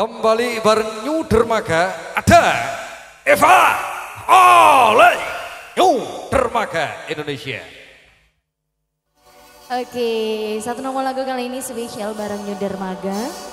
Kembali bareng New Dermaga ada Eva Oleh New Dermaga Indonesia. Oke, satu nomor lagu kali ini spesial bareng New Dermaga.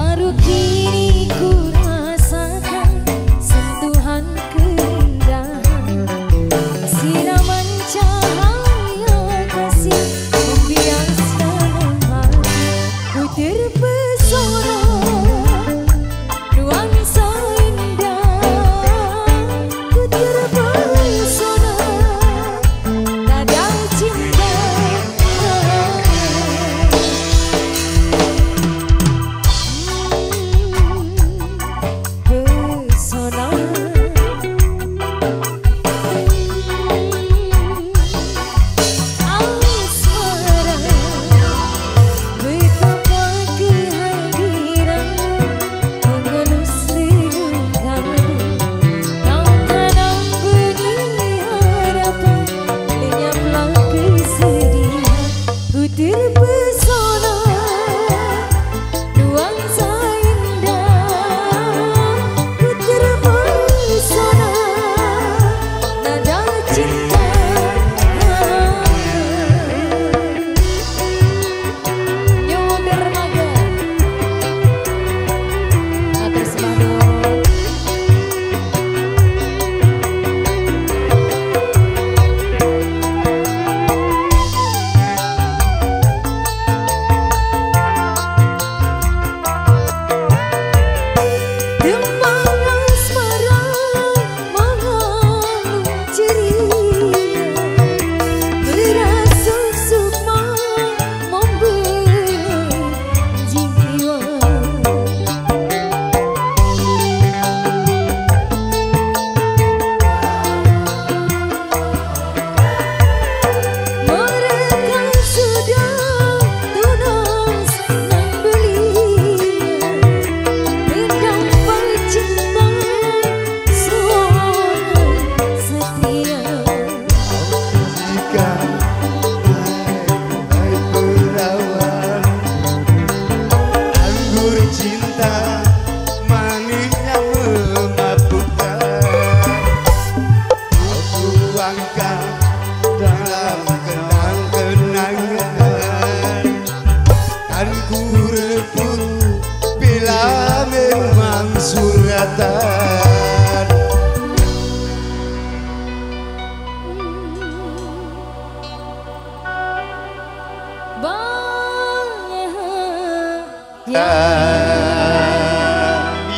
Baru kini ku rasakan sentuhan keindahan. Siraman cahaya kasih membiaskan hati. Ku terpesona ku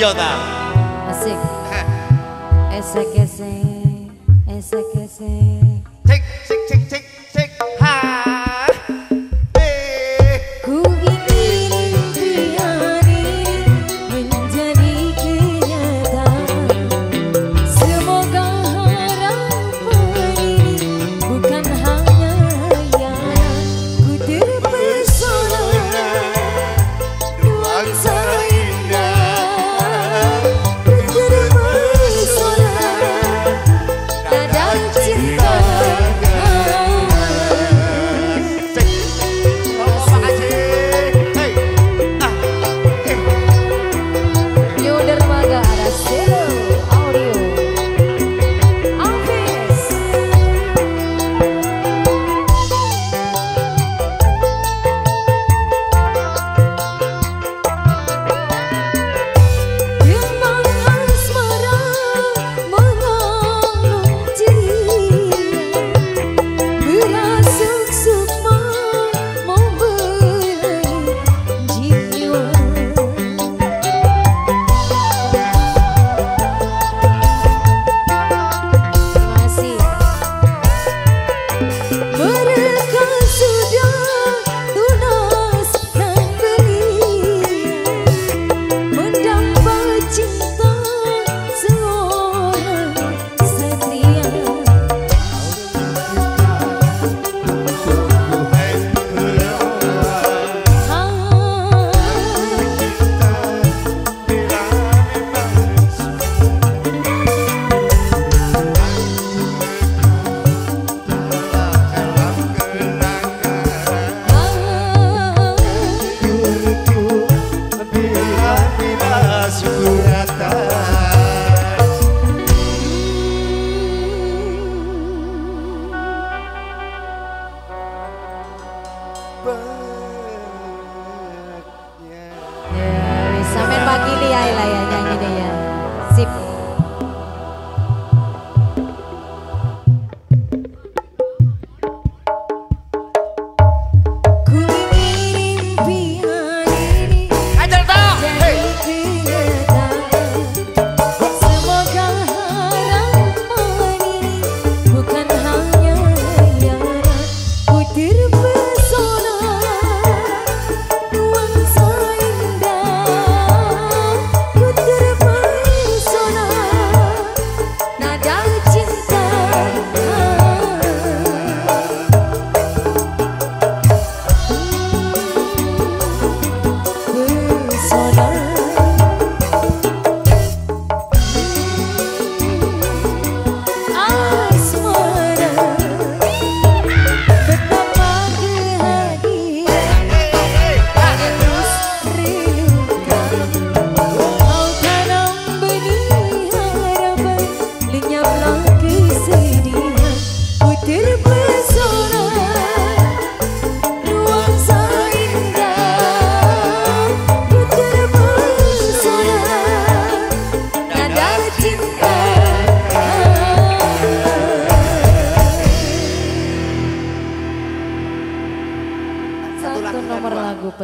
Yoda. Asik. Esa que se, esa que se. Tick, tick, tick, tick, tick.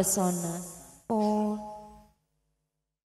Satu